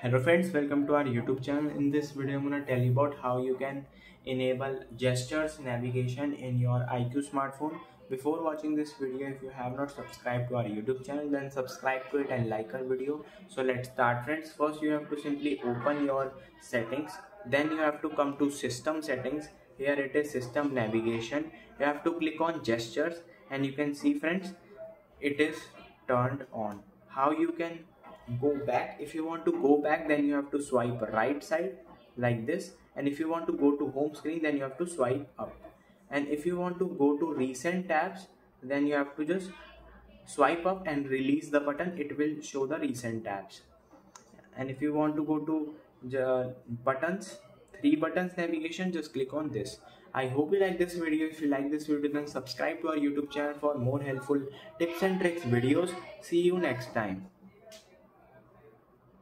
hello friends welcome to our youtube channel. In this video i'm going to tell you about how you can enable gestures navigation in your iq smartphone. Before watching this video if you have not subscribed to our youtube channel then subscribe to it and like our video. So let's start friends. First you have to simply open your settings. Then you have to come to system settings. Here it is system navigation. You have to click on gestures and you can see friends it is turned on. How you can go back. If you want to go back then you have to swipe right side like this. And if you want to go to home screen then you have to swipe up. And if you want to go to recent tabs then you have to just swipe up and release the button. It will show the recent tabs. And if you want to go to the buttons three buttons navigation just click on this. I hope you like this video. If you like this video then subscribe to our youtube channel for more helpful tips and tricks videos. See you next time